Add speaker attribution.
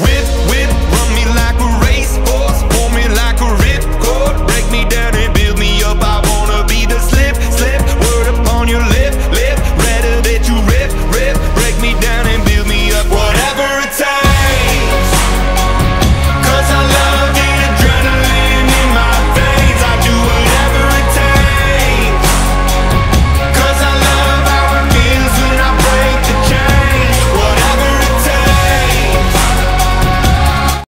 Speaker 1: With